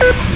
Ha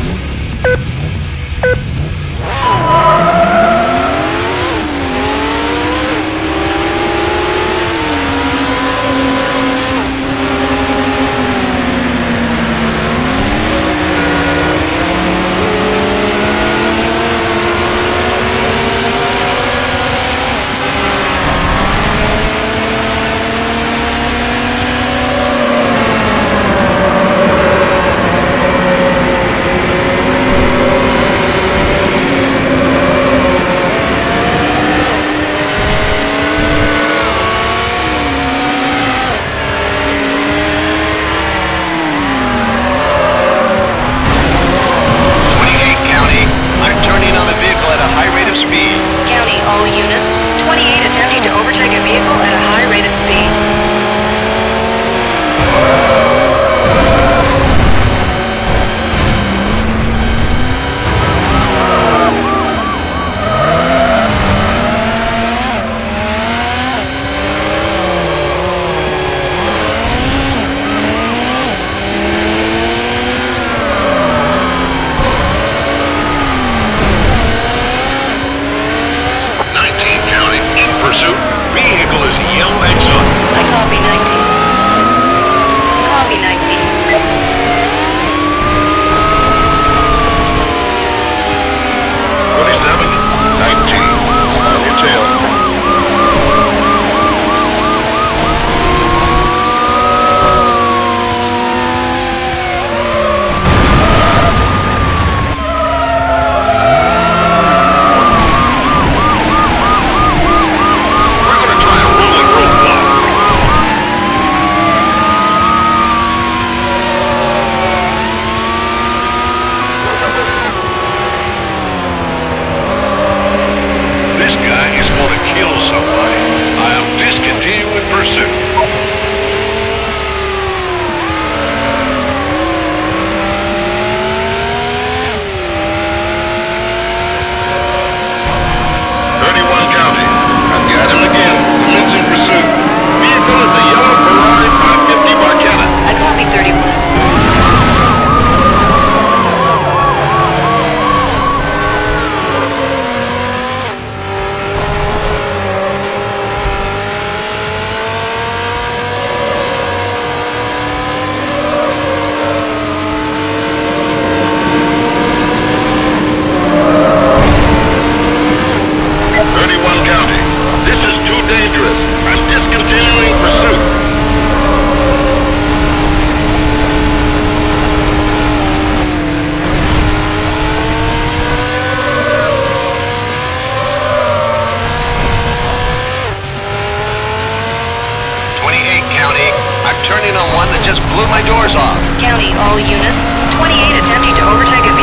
truck turning on one that just blew my doors off. County, all units. 28 attempting to overtake a